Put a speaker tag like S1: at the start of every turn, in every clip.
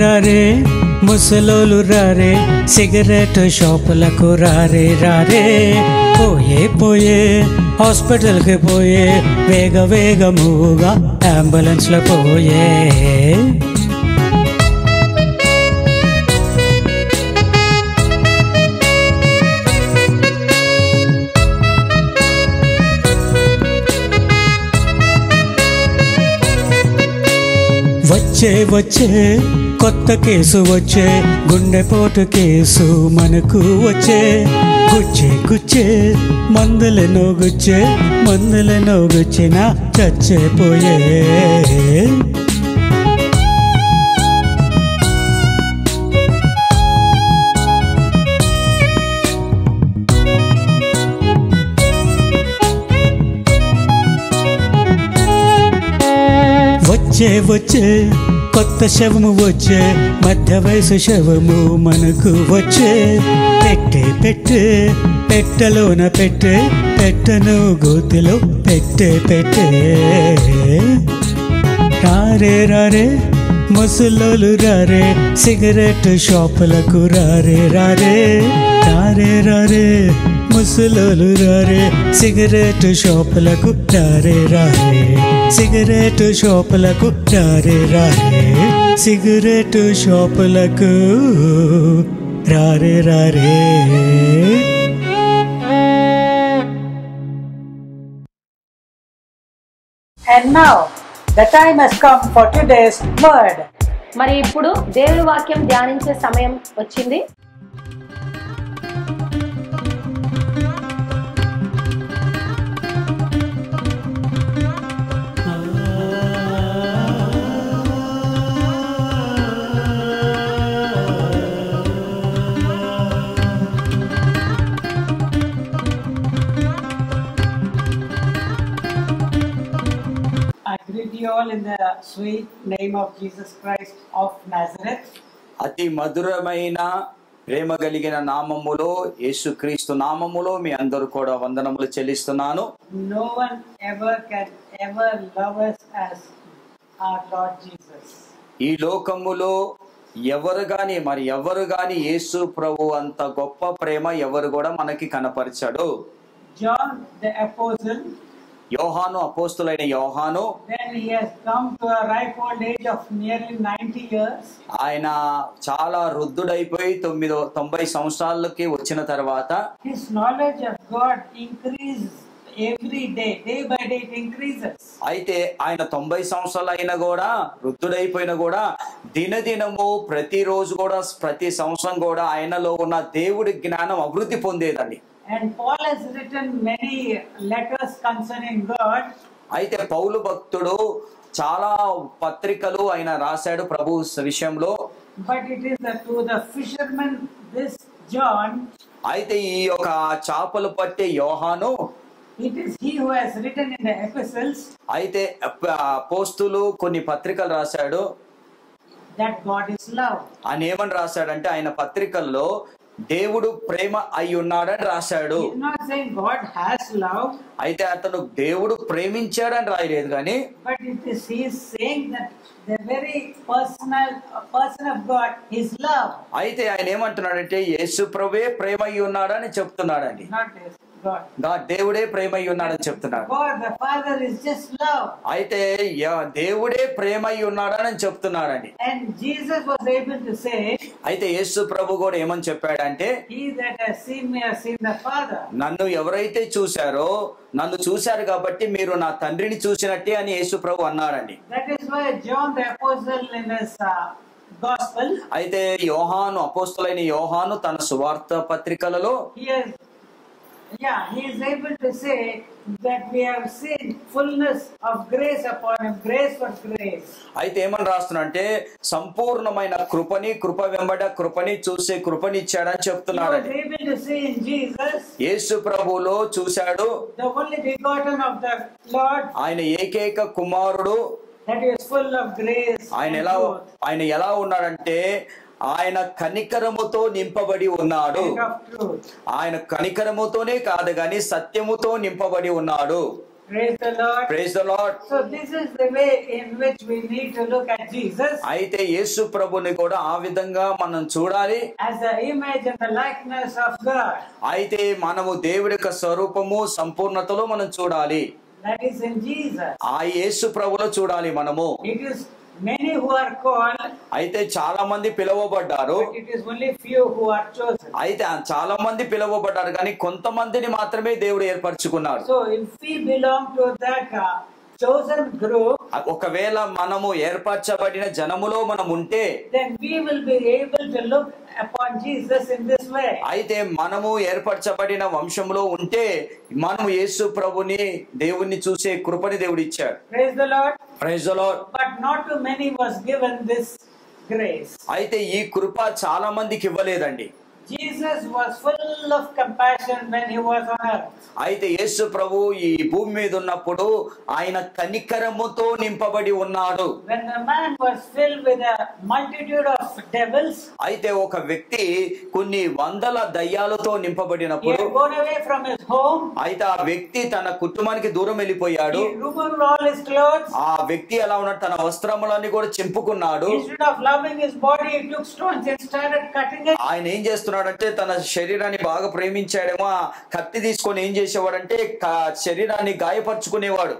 S1: రారే ముసలోలు రారే సిగరెట్ షాపులకు రారే రారే. పోయే పోయే హాస్పిటల్కి పోయే వేగ వేగముగా అంబులెన్స్లో పోయే. వచ్చే వచ్చే కొత్త కేసు వచ్చే గుండెపోటు కేసు మనకు వచ్చే. గుచ్చే గుచ్చే మందులను గుచ్చే మందులను గుచ్చిన చచ్చే పోయే వచ్చే వచ్చే కొత్త శవము వచ్చే మధ్య వయసు శవము మనకు వచ్చే. పెట్టే పెట్టే పెట్టలోన పెట్టే పెట్టను గోతిలో పెట్టే పెట్టే. రారే రారే ముసలోలు రారే సిగరెట్ షాపులకు రారే రారే రారే రారే. ముసలోలు రారే సిగరెట్ షాపులకు రారే రారే. సిగరెట్ షాపులకు రారే రారే. సిగరెట్ షాపులకు రారే రారే.
S2: And now, the time has come for today's word.
S3: మరి ఇప్పుడు దేవుని వాక్యం ధ్యానించే సమయం వచ్చింది.
S2: All in the sweet name of Jesus Christ of Nazareth.
S4: అతి మధురమైన ప్రేమ కలిగిన నామములో యేసుక్రీస్తు నామములో మీ అందరూ కూడా వందనములు చెల్లిస్తున్నాను
S2: No one ever can ever love us as our Lord Jesus.
S4: ఈ లోకములో ఎవరు గాని మరి ఎవరు గాని యేసు ప్రభు అంత గొప్ప ప్రేమ ఎవరు కూడా మనకి కనపరిచాడు
S2: John the Apostle,
S4: యోహాను అపోస్తులైన యోహాను
S2: when he has come to a ripe old age of nearly 90 years,
S4: ఆయన చాలా వృద్ధుడైపోయి తొమ్మిదో తొంభై సంవత్సరాలకి వచ్చిన తర్వాత
S2: day by day it increases.
S4: అయితే ఆయన తొంభై సంవత్సరాలు అయినా కూడా వృద్ధుడైపోయినా కూడా దినదినము ప్రతిరోజు కూడా ప్రతి సంవత్సరం కూడా ఆయనలో ఉన్న దేవుడి జ్ఞానం అభివృద్ధి పొందేదండి
S2: And Paul has written many letters concerning God,
S4: అయితే పౌలు భక్తుడు చాలా పత్రికలు ఆయన రాశాడు ప్రభు విషయంలో
S2: but it is the, to the fishermen, this John,
S4: అయితే ఈ యొక్క చేపలు పట్టే యోహాను
S2: it is he who has written in the epistles
S4: అయితే పోస్తులు కొన్ని పత్రికలు రాశాడు
S2: that God is love.
S4: ఆయన ఏమని రాశాడంటే ఆయన పత్రికల్లో దేవుడు ప్రేమ అయి ఉన్నాడని రాశాడు. అయితే అతను దేవుడు ప్రేమించాడు అని రాయలేదు కానీ అయితే ఆయన ఏమంటున్నాడు అంటే యేసు ప్రభువే ప్రేమ అయి
S2: ఉన్నాడు అని చెప్తున్నాడు
S4: యేసు దేవుడే ప్రేమ ఉన్నాడని
S2: love.
S4: అయితే దేవుడే ప్రేమ ఉన్నాడని చెప్తున్నాడండి అయితే యేసు ప్రభు కూడా ఏమని చెప్పాడంటే. నన్ను ఎవరైతే చూశారో నన్ను చూశారు కాబట్టి మీరు నా తండ్రిని చూసినట్టే అని యేసు ప్రభు అన్నాడండి
S2: uh,
S4: అయితే యోహాను అపోస్తులైన యోహాను తన సువార్త పత్రికలలో
S2: Yeah, he is able to say that we have seen fullness of grace
S4: అయితే ఏమని రాస్తున్నాంటే సంపూర్ణమైన కృపని కృప వెంబడ కృపని చూసే కృపని
S2: ఇచ్చాడు అని చెప్తున్నాడు
S4: యేసు ప్రభులో చూశాడు. ఆయన ఏకైక కుమారుడు. ఆయన ఎలా ఆయన ఎలా ఉన్నాడంటే ఆయన కనికరముతో నింపబడి ఉన్నాడు. ఆయన కనికరముతోనే కాదు గాని సత్యముతో నింపబడి ఉన్నాడు. అయితే యేసు ప్రభుని కూడా ఆ విధంగా మనం చూడాలి.
S2: As the image and the likeness of God.
S4: అయితే మనము దేవుడి యొక్క స్వరూపము సంపూర్ణతలో మనం చూడాలి.
S2: That is in Jesus.
S4: ఆ యేసు ప్రభులో చూడాలి మనము.
S2: Many who are called,
S4: అయితే చాలా మంది పిలువబడ్డారు
S2: but it is only few who are chosen.
S4: అయితే చాలా మంది పిలువబడ్డారు కానీ కొంతమందిని మాత్రమే దేవుడు ఏర్పరచుకున్నాడు
S2: So if we belong to that uh, chosen group,
S4: ఒకవేళ మనము ఏర్పరచబడిన జనములో మనం ఉంటే
S2: then we will be able to look upon Jesus in this way.
S4: అయితే మనము ఏర్పరచబడిన వంశంలో ఉంటే మనము యేసు ప్రభుని దేవుణ్ణి చూసే కృపని దేవుడు ఇచ్చాడు
S2: Praise the Lord.
S4: Praise the Lord
S2: But not to many was given this grace.
S4: అయితే ఈ కృప చాలా మందికి ఇవ్వలేదండి అయితే యేసు ప్రభు ఈ భూమి మీద ఉన్నప్పుడు ఆయన కనికరముతో నింపబడి ఉన్నాడు. అయితే ఒక వ్యక్తి కొన్ని వందల దయ్యాలతో నింపబడినప్పుడు అయితే ఆ వ్యక్తి తన కుటుంబానికి దూరం వెళ్ళిపోయాడు. ఆ వ్యక్తి ఎలా ఉన్నాడు? తన వస్త్రములన్నీ కూడా చింపుకున్నాడు. ఆయన ఏం చేస్తున్నాడు? చేస్తున్నాడంటే తన శరీరాన్ని బాగా ప్రేమించాడేమో ఆ కత్తి తీసుకొని ఏం చేసేవాడంటే శరీరాన్ని గాయపరుచుకునేవాడు.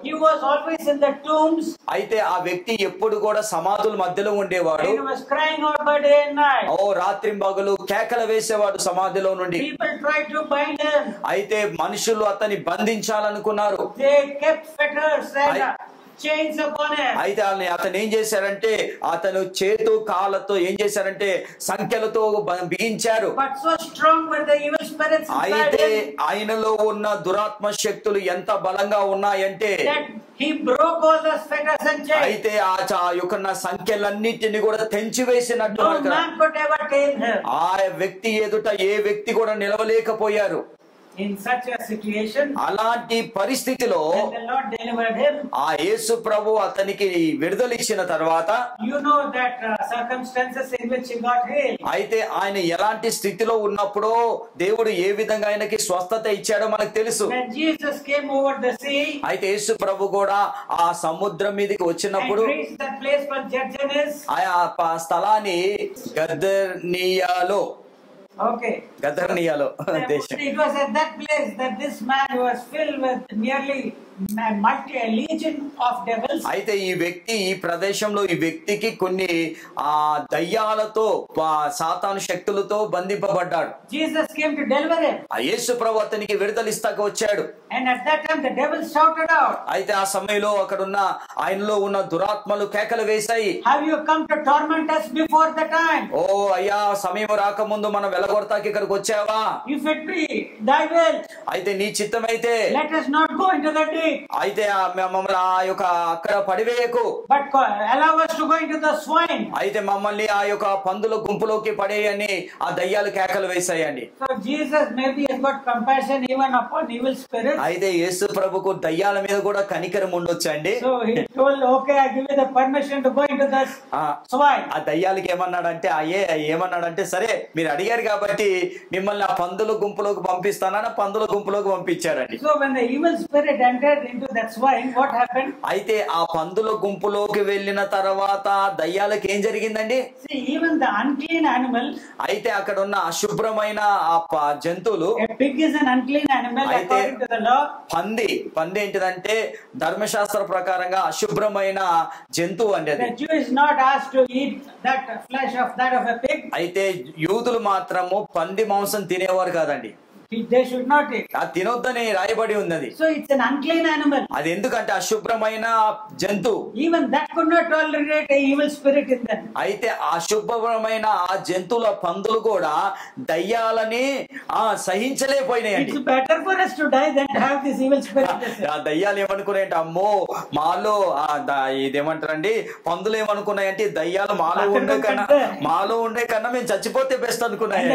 S4: అయితే ఆ వ్యక్తి ఎప్పుడు కూడా సమాధుల మధ్యలో ఉండేవాడు. ఓ రాత్రి పగలు కేకలు వేసేవాడు సమాధిలో నుండి. అయితే మనుషులు అతన్ని బంధించాలనుకున్నారు. అయితే అతను అతను ఏం చేశారంటే అతను చేతు కాళ్ళతో ఏం చేశారంటే సంఖ్యలతో బిగించారు. అయితే ఆయనలో ఉన్న దురాత్మ శక్తులు ఎంత బలంగా ఉన్నాయంటే అయితే ఆ యొక్క సంఖ్యలన్నిటిని కూడా
S2: తెంచి వేసినట్టు
S4: ఆ వ్యక్తి ఎదుట ఏ వ్యక్తి కూడా నిలవలేకపోయారు.
S2: In such a situation,
S4: అలాంటి పరిస్థితిలో ఆ యేసు ప్రభు అతనికి విడుదల ఇచ్చిన తర్వాత
S2: you know that uh, circumstances in which he got healed.
S4: అయితే ఆయన ఎలాంటి స్థితిలో ఉన్నప్పుడో దేవుడు ఏ విధంగా ఆయనకి స్వస్థత ఇచ్చాడో మనకు తెలుసు
S2: Jesus came over the sea
S4: అయితే యేసు ప్రభు కూడా ఆ సముద్రం మీదకి వచ్చినప్పుడు ఆ స్థలాన్ని గదర్నియాలో
S2: Okay.
S4: So,
S2: It was at that place that this man was filled with nearly
S4: అయితే ఈ వ్యక్తి ఈ ప్రదేశంలో ఈ వ్యక్తికి కొన్ని ఆ దయ్యాలతో సాతాను శక్తులతో బంధింపబడ్డాడు. యేసు ప్రవర్తనికి విడుదలిస్తాక వచ్చాడు. అయితే ఆ సమయంలో అక్కడ ఉన్న ఆయనలో ఉన్న దురాత్మలు కేకలు వేశాయి. ఓ అయ్యా సమయం రాకముందు మనం వెలగొడతాకి ఇక్కడికి వచ్చావా? అయితే నీ చిత్తమైతే
S2: లెట్ నాట్ గో
S4: అయితే మమ్మల్ని ఆ యొక్క అక్కడ పడివేయకు. అయితే మమ్మల్ని ఆ యొక్క పందుల గుంపులోకి పడేయని ఆ దయ్యాలు కేకలు
S2: వేసాయండి.
S4: అయితే యేసు ప్రభుకు దయ్యాల మీద కూడా కనికరం ఉండొచ్చండి. ఆ దయ్యాలకి ఏమన్నాడు అంటే అయ్యే ఏమన్నాడు అంటే సరే మీరు అడిగారు కాబట్టి మిమ్మల్ని ఆ పందుల గుంపులోకి పంపిస్తానని పందుల గుంపులోకి పంపించారండి.
S2: సో వెన్ ద
S4: అయితే ఆ పందుల గుంపులోకి వెళ్ళిన తర్వాత దయ్యాలకు ఏం జరిగిందండి? అయితే అక్కడ ఉన్న అశుభ్రమైన ఆ జంతువులు పంది పంది ఏంటిదంటే ధర్మశాస్త్ర ప్రకారంగా అశుభ్రమైన జంతువు అండి అయితే యూదులు మాత్రము పంది మాంసం తినేవారు కాదండి. తినొద్దని రాయబడి ఉన్నది.
S2: So it's un unclean animal
S4: అది ఎందుకంటే అశుభ్రమైన
S2: జంతు. Even that could not tolerate a spirit in that
S4: అయితే అశుభ్రమైన ఆ జంతువుల పందులు కూడా దయ్యాలని ఆ
S2: సహించలేకపోయినాయి better for us to die evil spirit
S4: ఆ దయ్యాలు ఏమనుకున్నాయంటే అమ్మో మాలో ఆ ఇదేమంటారండి పందులు ఏమనుకున్నాయంటే దయ్యాలు మాలో ఉండే కన్నా మాలో ఉండే కన్నా మేము చచ్చిపోతే బెస్ట్
S2: అనుకున్నాయి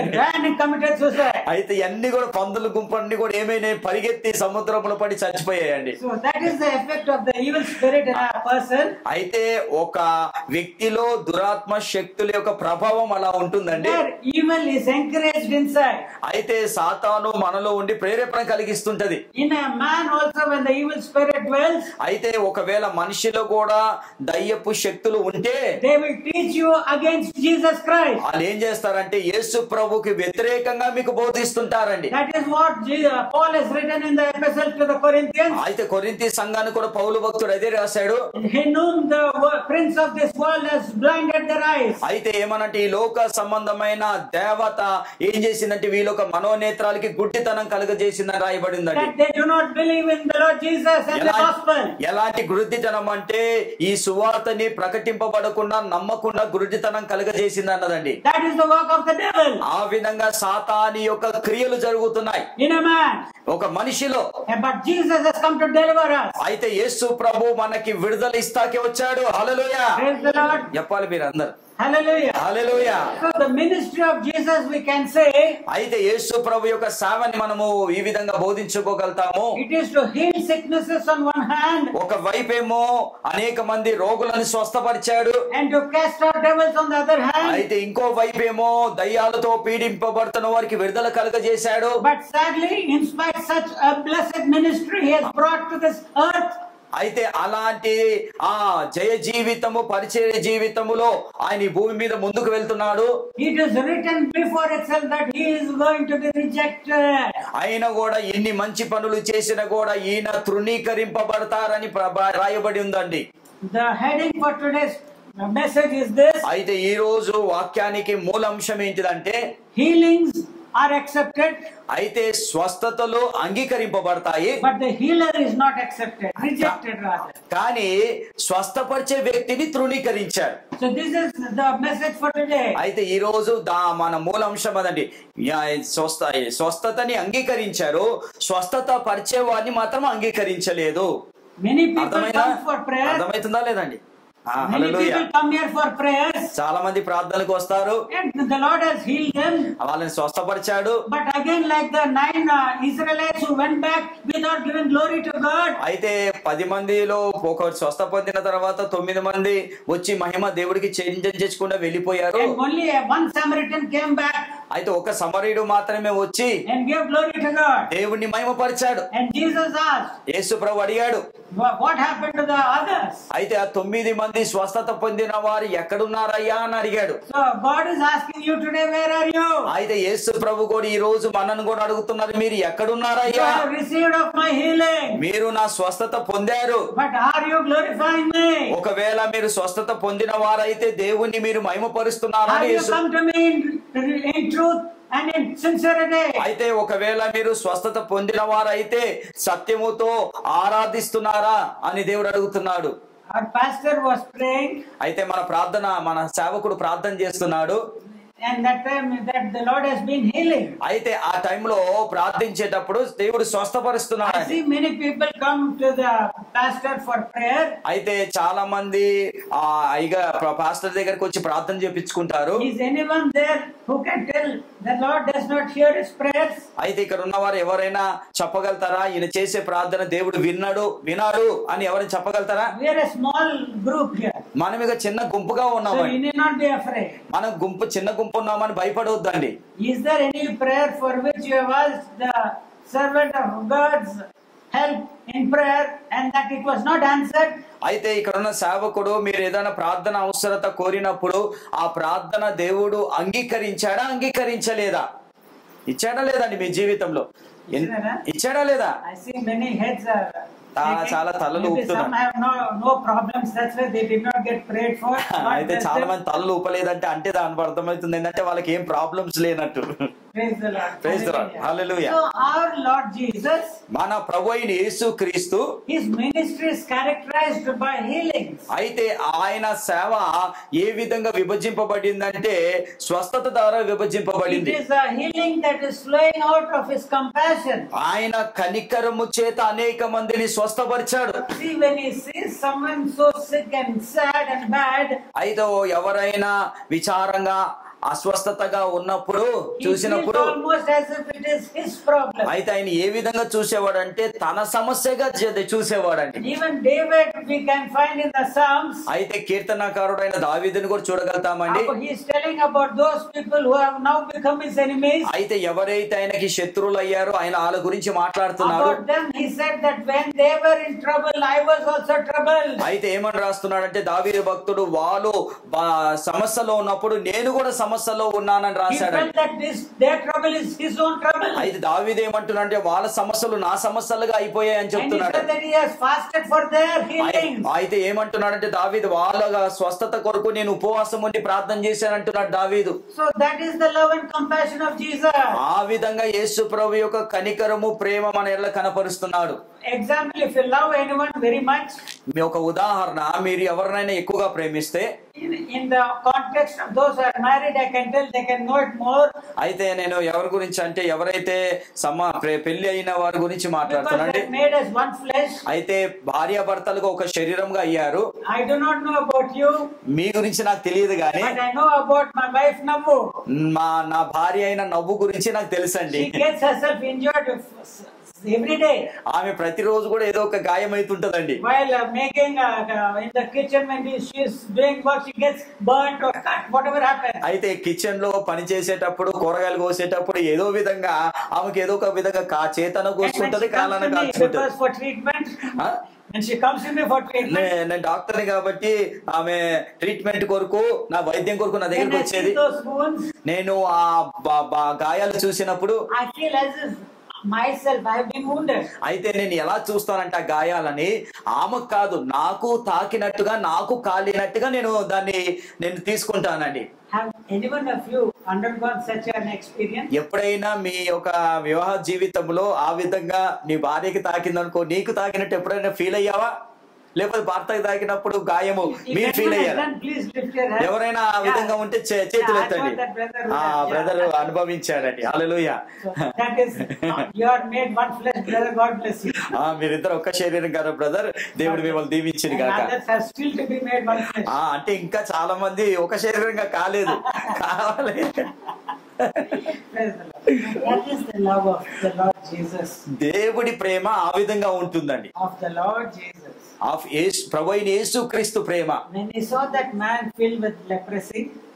S4: అయితే ఇవన్నీ కూడా పందుల గుంపు అన్ని కూడా ఏమైనాయి పరిగెత్తి సముద్రంలో పడి చచ్చిపోయాయండి. అయితే ఒక వ్యక్తిలో దురాత్మ శక్తుల యొక్క ప్రభావం అలా ఉంటుందండి
S2: inside.
S4: అయితే సాతాను మనలో ఉండి ప్రేరేపణ కలిగిస్తుంటది
S2: evil spirit dwells,
S4: అయితే ఒకవేళ మనిషిలో కూడా దయ్యపు శక్తులు ఉంటే
S2: against Jesus Christ.
S4: వాళ్ళు ఏం చేస్తారంటే యేసు ప్రభుకి వ్యతిరేకంగా మీకు బోధిస్తుంటారండి
S2: That is what Jesus, Paul has written in the epistle to the Corinthians.
S4: అయితే కొరింతి సంఘానికి కూడా పౌలు భక్తుడు అదే రాశాడు
S2: prince of this world has blinded their eyes.
S4: అయితే ఏమనంటే ఈ లోక సంబంధమైన దేవత ఏం చేసిందంటే వీళ్ళొక మనోనేత్రాలకి గుడ్డితనం కలుగజేసిందని రాయబడిందండి
S2: That they do not believe in the Lord Jesus and the
S4: ఎలా-
S2: gospel.
S4: ఎలాంటి గురుడితనం అంటే ఈ సువార్తని ప్రకటింపబడకుండా నమ్మకుండా గురుడితనం కలుగజేసింది అన్నదండి
S2: That is the work of the devil
S4: ఆ విధంగా సాతాని యొక్క క్రియలు జరుగుతున్నాయి. ఒక మనిషిలో. అయితే యేసు ప్రభు మనకి విడుదల ఇస్తాకే వచ్చాడు
S2: Lord.
S4: చెప్పాలి మీరు అందరు అయితే యేసు ప్రభు యొక్క సేవని మనము ఈ విధంగా బోధించుకోగలుగుతాము.
S2: It is to heal sicknesses one hand
S4: ఒక వైపేమో అనేక మంది రోగులను స్వస్థపరిచాడు.
S2: And to cast out devils hand
S4: అయితే ఇంకో వైపేమో దయ్యాలతో పీడింపబడుతున్న వారికి విడుదల కలగజేశాడు.
S2: But sadly in such a blessed ministry he has brought to
S4: అయితే అలాంటి ఆ జయ జీవితము పరిచయ జీవితములో ఆయన భూమి మీద ముందుకు వెళ్తున్నాడు.
S2: Rejected.
S4: ఆయన కూడా ఎన్ని మంచి పనులు చేసినా కూడా ఈయన తృణీకరింపబడతారని రాయబడి ఉందండి.
S2: Is this.
S4: అయితే ఈ రోజు వాక్యానికి మూలాంశం ఏంటిదంటే
S2: healings are accepted,
S4: అయితే స్వస్థతలు అంగీకరింపబడతాయి.
S2: but the healer is not accepted, rejected rather.
S4: కానీ స్వస్థపరిచే వ్యక్తిని తృణీకరించాడు.
S2: So, this is the message for today.
S4: అయితే ఈ రోజు దా మన మూలాంశం అదండి. యా- స్వస్థ స్వస్థతని అంగీకరించారు. స్వస్థత పరిచే వారిని మాత్రం అంగీకరించలేదు.
S2: Many people
S4: అర్థమైందా? లేదండి?
S2: Ah,
S4: చాలా మంది ప్రార్థనకు వస్తారు. వాళ్ళని స్వస్థపరిచాడు.
S2: But again like the nine Israel
S4: అయితే పది మందిలో ఒక స్వస్థ పొందిన తర్వాత తొమ్మిది మంది వచ్చి మహిమ దేవుడికి చెందించకుండా వెళ్ళిపోయారు.
S2: And only one Samaritan came back.
S4: అయితే ఒక సమరీయుడు మాత్రమే వచ్చి
S2: and gave glory to God.
S4: దేవుణ్ణి మహిమపరిచాడు.
S2: And Jesus asked,
S4: యేసు ప్రభు అడిగాడు
S2: "Wha- What happened to the others?
S4: అయితే ఆ తొమ్మిది మంది స్వస్థత పొందిన వారు ఎక్కడున్నారయ్యా? అని అడిగాడు? అయితే యేసు ప్రభు కూడా ఈ రోజు మనను కూడా అడుగుతున్నారు మీరు ఎక్కడున్నారయ్యా? మీరు నా స్వస్థత పొందారు? ఒకవేళ మీరు స్వస్థత పొందిన వారైతే దేవుణ్ణి మీరు యేసు?
S2: sincerity?
S4: అయితే ఒకవేళ మీరు స్వస్థత పొందిన వారైతే సత్యముతో ఆరాధిస్తున్నారా అని దేవుడు అడుగుతున్నాడు. అయితే మన ప్రార్థన మన సేవకుడు ప్రార్థన చేస్తున్నాడు.
S2: And that time that the Lord has been healing.
S4: అయితే ఆ టైంలో ప్రార్థించేటప్పుడు దేవుడు స్వస్థపరుస్తున్నాడు
S2: I see many people come to the pastor for prayer.
S4: అయితే చాలా మంది ఆ ఇక పాస్టర్ దగ్గరికి వచ్చి ప్రార్థన చేపించుకుంటారు
S2: Is anyone there who can tell the Lord does not hear his prayers?
S4: అయితే ఇక్కడ ఉన్నవారు ఎవరైనా చెప్పగలుగుతారా ఈయన చేసే ప్రార్థన దేవుడు విన్నాడు వినాడు అని ఎవరైనా చెప్పగలుగుతారా
S2: We are a small group here,
S4: మనం ఇక చిన్న గుంపుగా
S2: so
S4: ఉన్నామండి
S2: you need not be afraid.
S4: మనం గుంపు చిన్న గుంపు ఉన్నామని భయపడవద్దండి
S2: Is there any prayer for which you have asked the servant of God's help in prayer and that it was not answered?
S4: అయితే ఇక్కడ ఉన్న సేవకుడు మీరు ఏదైనా ప్రార్థన అవసరత కోరినప్పుడు ఆ ప్రార్థన దేవుడు అంగీకరించాడా అంగీకరించలేదా ఇచ్చాడా లేదండి మీ జీవితంలో ఇచ్చాడా లేదా
S2: see many heads are.
S4: చాలా తలలు అయితే చాలా మంది తలలు ఊపలేదంటే అంటే దాని అర్థం అవుతుంది ఏంటంటే వాళ్ళకి ఏం ప్రాబ్లమ్స్ లేనట్టు. మన ప్రభు అయిన యేసు క్రీస్తు అయితే ఆయన సేవ ఏ విధంగా విభజింపబడింది అంటే స్వస్థత ద్వారా విభజింపబడింది. ఆయన కనికరము చేత అనేక మందిని స్వస్థపరిచాడు. అయితే ఎవరైనా విచారంగా అస్వస్థతగా ఉన్నప్పుడు చూసినప్పుడు అయితే ఆయన ఏ విధంగా చూసేవాడు అంటే తన సమస్యగా
S2: చూసేవాడు
S4: అయితే కీర్తనకారుడు అయిన దావిధిని కూడా చూడగలుగుతామండి. అయితే ఎవరైతే ఆయనకి శత్రువులు అయ్యారో ఆయన వాళ్ళ గురించి మాట్లాడుతున్నారు. అయితే ఏమని రాస్తున్నాడు అంటే దావీ భక్తుడు వాళ్ళు సమస్యలో ఉన్నప్పుడు నేను కూడా సమస్యలో ఉన్నానని
S2: trouble.
S4: అయితే దావీదు ఏమంటున్నాడంటే వాళ్ళ సమస్యలు నా సమస్యలుగా అయిపోయాయి అని
S2: And he
S4: చెప్తున్నాడు. అయితే ఏమంటున్నాడంటే దావీదు వాళ్ళ స్వస్థత కొరకు నేను ఉపవాసం ఉండి ప్రార్థన చేశానంటున్నాడు దావీదు.
S2: So that is the love and compassion of Jesus.
S4: ఆ విధంగా యేసు ప్రభు యొక్క కనికరము ప్రేమ మన ఎడల కనపరుస్తున్నాడు.
S2: Example if you love anyone very much
S4: మీ ఒక ఉదాహరణ మీరు ఎవరినైనా ఎక్కువగా ప్రేమిస్తే?
S2: In the context of those are married I can tell they can no more
S4: అయితే నేను ఎవరి గురించి అంటే ఎవరైతే సమ పెళ్ళి అయిన వారి గురించి
S2: మాట్లాడుతున్నాను మేడ్ అస్ వన్ ఫ్లెష్
S4: అయితే భార్య భర్తలకు ఒక శరీరంగా అయ్యారు.
S2: I do not know about you
S4: మీ గురించి నాకు తెలియదు
S2: గానీ I know about my wife నవ్వు
S4: మా నా భార్య అయిన నవ్వు గురించి నాకు తెలుసండి.
S2: She gets herself enjoyed everyday
S4: ఆమె ప్రతిరోజు కూడా ఏదో ఒక గాయం అవుతుంటదండి
S2: వైల్ కిచెన్
S4: అయితే కిచెన్లో పని చేసేటప్పుడు కూరగాయలు కోసేటప్పుడు ఏదో విధంగా ఆమెకి ఏదో ఒక విధంగా కా చేతన కోసుకుంటది కాలన కాల్చుకుంటది. నేను డాక్టర్ కాబట్టి ఆమె ట్రీట్మెంట్ కొరకు నా వైద్యం కొరకు నా దగ్గరకు వచ్చేది. నేను ఆ గాయాలు చూసినప్పుడు అయితే నేను ఎలా చూస్తానంటే ఆ గాయాలని? ఆమెకు కాదు నాకు తాకినట్టుగా నాకు కాలినట్టుగా నేను దాన్ని నేను తీసుకుంటానండి? ఎప్పుడైనా మీ యొక్క వివాహ జీవితంలో ఆ విధంగా నీ భార్యకి తాకిందనుకో నీకు తాకినట్టు ఎప్పుడైనా ఫీల్ అయ్యావా? లేకపోతే భర్త తాకినప్పుడు గాయము మీరు ఫీల్ అయ్యారు. ఎవరైనా ఆ విధంగా ఉంటే చేతులు ఎత్తండి. ఆ బ్రదర్ అనుభవించాడండి. హాలలుయా మీరిద్దరు ఒక్క శరీరం కదా బ్రదర్ దేవుడు మిమ్మల్ని దీవించింది కాక అంటే ఇంకా చాలా మంది ఒక శరీరంగా కాలేదు. కావాలి. దేవుడి ప్రేమ ఆ విధంగా ఉంటుందండి.
S2: Of the Lord Jesus
S4: of ప్రభు యేసు క్రీస్తు ప్రేమ.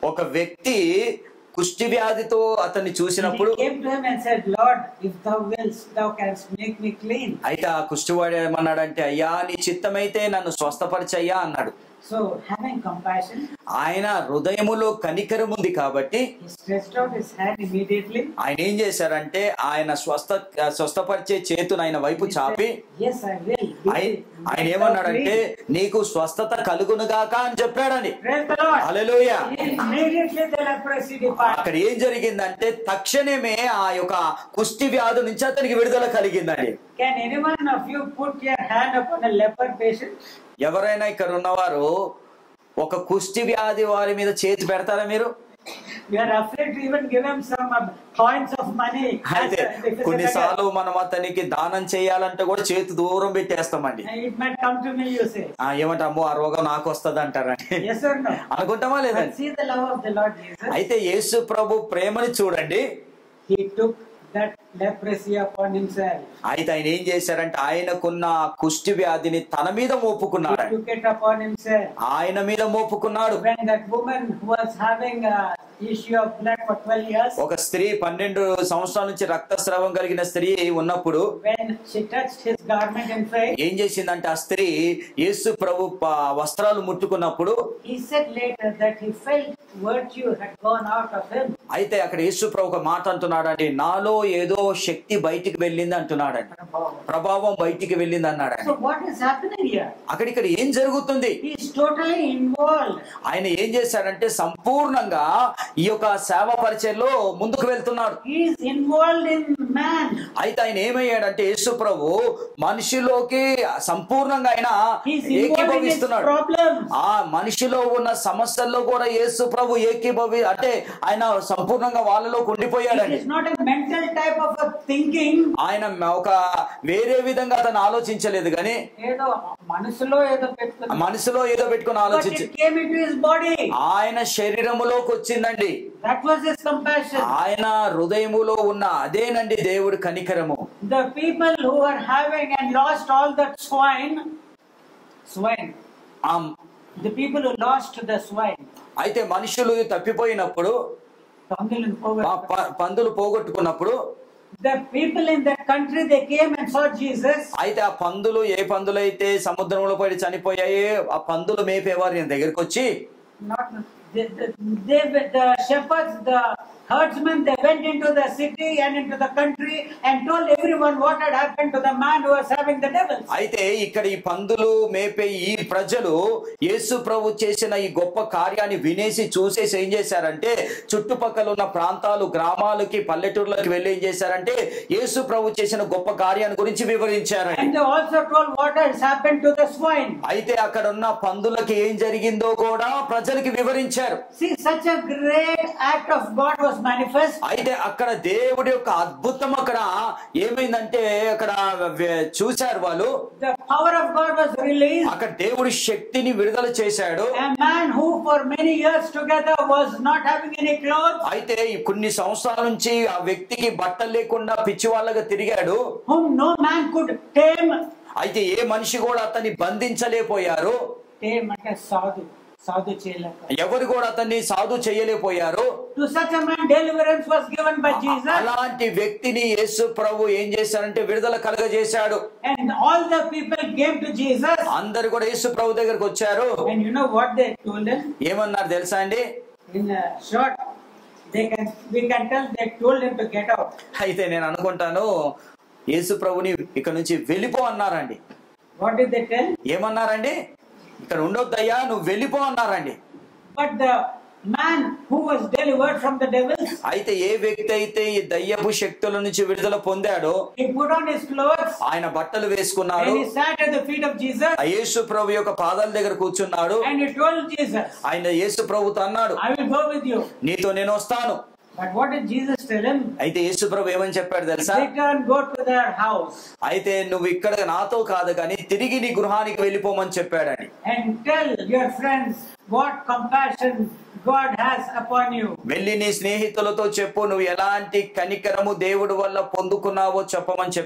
S4: ఒక వ్యక్తి కుష్టి వ్యాధితో అతన్ని చూసినప్పుడు అయితే ఆ కుష్టివాడు ఏమన్నాడంటే అయ్యా నీ చిత్తమైతే నన్ను స్వస్థపరిచయ్యా అన్నాడు. ఆయన హృదయములో కనికరం ఉంది కాబట్టి ఆయన ఏం చేశారంటే ఆయన స్వస్థ స్వస్థపరిచే చేతును ఆయన వైపు చాపి ఆయన ఏమన్నాడంటే నీకు స్వస్థత కలుగును కలుగునుగాక అని
S2: చెప్పాడని. అలెలు
S4: అక్కడ ఏం జరిగిందంటే తక్షణమే ఆ యొక్క కుస్తి వ్యాధి నుంచి అతనికి విడుదల కలిగిందండి. ఎవరైనా ఇక్కడ ఉన్నవారు ఒక కుస్తి వ్యాధి వారి మీద చేతి పెడతారా మీరు? అయితే కొన్నిసార్లు మనం అతనికి దానం చేయాలంటే కూడా చేతి దూరం పెట్టేస్తామండి. ఏమంటే అమ్మో ఆ రోగం నాకు వస్తుంది అంటారండి అనుకుంటామా లేదండి? అయితే యేసు ప్రభు ప్రేమని చూడండి. అయితే ఆయన ఏం చేశారంటే ఆయనకున్న కుష్టి వ్యాధిని తన మీద మోపుకున్నాడు. ఆయన మీద మోపుకున్నాడు. ఒక స్త్రీ పన్నెండు సంవత్సరాల నుంచి రక్తస్రావం కలిగిన స్త్రీ ఉన్నప్పుడు ఏం చేసిందంటే ఆ స్త్రీ యేసు ప్రభు వస్త్రాలు ముట్టుకున్నప్పుడు అయితే అక్కడ యేసు ప్రభు ఒక మాట అంటున్నాడండి నాలో ఏదో శక్తి బయటికి వెళ్ళింది అంటున్నాడండి. ప్రభావం బయటికి వెళ్ళింది
S2: అన్నాడు
S4: అక్కడ ఇక్కడ ఏం జరుగుతుంది? ఆయన ఏం చేశాడంటే సంపూర్ణంగా ఈ యొక్క సేవ పరిచయంలో ముందుకు వెళ్తున్నాడు. అయితే ఆయన ఏమయ్యాడంటే యేసు ప్రభు మనిషిలోకి సంపూర్ణంగా ఆయన ఏకీభవిస్తున్నాడు. ఆ మనిషిలో ఉన్న సమస్యల్లో కూడా యేసు ప్రభు ఏకీభవి అంటే ఆయన సంపూర్ణంగా వాళ్ళలోకి
S2: It
S4: ఉండిపోయాడండి. ఆయన ఒక వేరే విధంగా అతను ఆలోచించలేదు కానీ
S2: మనసులో ఏదో పెట్టుకుని
S4: మనసులో ఏదో పెట్టుకుని ఆలోచించి. ఆయన శరీరములోకి వచ్చిందండి
S2: Compassion.
S4: ఆయన హృదయములో ఉన్న అదేనండి దేవుడి కనికరము
S2: The people who were having and lost all that swine, swine,
S4: ఆ
S2: the people who lost the swine,
S4: అయితే మనుషులు తప్పిపోయినప్పుడు పందులు పోగొట్టుకున్నప్పుడు
S2: the people in that country they came and saw Jesus.
S4: అయితే ఆ పందులు ఏ పందులు అయితే సముద్రంలో పడి చనిపోయాయి ఆ పందులు మేపేవారు ఈయన దగ్గరికి వచ్చి
S2: Not de, de, de, de șepăți, de herdsmen, they went into the city and into the country and told everyone what had happened to the man who was having the devils.
S4: అయితే ఇక్కడ ఈ పందులు మేపే ఈ ప్రజలు యేసు ప్రభు చేసిన ఈ గొప్ప కార్యాన్ని వినేసి చూసేసి ఏం చేశారంటే చుట్టుపక్కల ఉన్న ప్రాంతాలు గ్రామాలకి పల్లెటూర్లకి వెళ్ళి ఏం చేశారంటే యేసు ప్రభు చేసిన గొప్ప కార్యాన్ని గురించి వివరించారండి
S2: And they also told what has happened to the swine.
S4: అయితే అక్కడ ఉన్న పందులకి ఏం జరిగిందో కూడా ప్రజలకి వివరించారు
S2: See, such a great act of God was manifest.
S4: అయితే అక్కడ దేవుడి యొక్క అద్భుతం అక్కడ ఏమైందంటే అక్కడ చూశారు వాళ్ళు
S2: The power of God was released.
S4: అక్కడ దేవుడి శక్తిని విడుదల చేశాడు
S2: A man who for many years together was not having any clothes,
S4: అయితే కొన్ని సంవత్సరాల నుంచి ఆ వ్యక్తికి బట్టలు లేకుండా పిచ్చి వాళ్ళగా తిరిగాడు
S2: whom no man could tame.
S4: అయితే ఏ మనిషి కూడా అతన్ని బంధించలేకపోయారు
S2: Tame అంటే సాధు సాధు చేయలేక.
S4: ఎవరు కూడా అతన్ని సాధు చేయలేకపోయారు. అలాంటి వ్యక్తిని యేసు ప్రభు ఏం చేశారంటే విడుదల కలగజేశాడు.
S2: All the people came to Jesus
S4: అందరు కూడా యేసు ప్రభు దగ్గరికి వచ్చారు.
S2: వాట్ దే
S4: ఏమన్నారు తెలుసా అండి?
S2: In short tell they to get out
S4: అయితే నేను అనుకుంటాను యేసు ప్రభుని ఇక్కడ నుంచి వెళ్ళిపో అన్నారండి.
S2: వాట్ డిడ్
S4: ఏమన్నారండి? ఇక్కడ ఉండొద్దయ్యా నువ్వు వెళ్ళిపో అన్నారండి
S2: But the man who was delivered from the devils,
S4: అయితే ఏ వ్యక్తి అయితే ఈ దయ్యపు శక్తుల నుంచి విడుదల పొందాడో
S2: he put on his clothes
S4: ఆయన బట్టలు వేసుకున్నాడు
S2: and he sat at the feet of Jesus
S4: ఆ యేసు ప్రభు యొక్క పాదాల దగ్గర కూర్చున్నాడు
S2: and he told Jesus,
S4: ఆయన యేసు ప్రభుతో అన్నాడు
S2: I will go with you.
S4: నీతో నేను వస్తాను
S2: But what did Jesus tell him?
S4: అయితే యేసు ప్రభు ఏమని చెప్పాడు తెలుసా
S2: Return, go to their house
S4: అయితే నువ్వు ఇక్కడ నాతో కాదు కానీ తిరిగి నీ గృహానికి వెళ్ళిపోమని చెప్పాడని
S2: and tell your friends what compassion God has upon you.
S4: వెళ్ళి నీ స్నేహితులతో చెప్పు నువ్వు ఎలాంటి కనికరము దేవుడి వల్ల పొందుకున్నావో చెప్పమని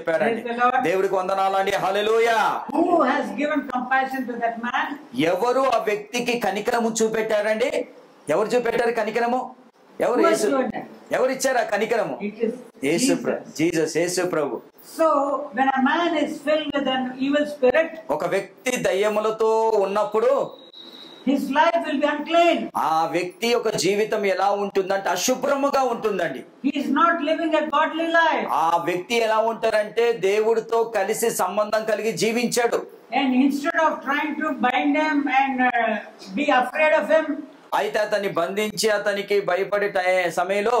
S2: Lord.
S4: దేవుడికి వందనాలండి హల్లెలూయా
S2: Who has given compassion to that man?
S4: ఎవరు ఆ వ్యక్తికి కనికరము చూపెట్టారండి ఎవరు చూపెట్టారు కనికరము ఎవరు ఎవరు ఇచ్చారు ఆ కనికరము? యేసు Jesus Yesu Prabhu.
S2: So when a man is filled
S4: ఒక వ్యక్తి దయ్యములతో ఉన్నప్పుడు
S2: his life will be unclean
S4: ఆ వ్యక్తి యొక్క జీవితం ఎలా ఉంటుందంటే అశుభ్రముగా ఉంటుందండి.
S2: He not living a godly life
S4: ఆ వ్యక్తి ఎలా ఉంటారంటే దేవుడితో కలిసి సంబంధం కలిగి జీవించాడు.
S2: And instead of trying to bind him and uh, be afraid of
S4: అయితే అతన్ని బంధించి అతనికి భయపడే సమయంలో.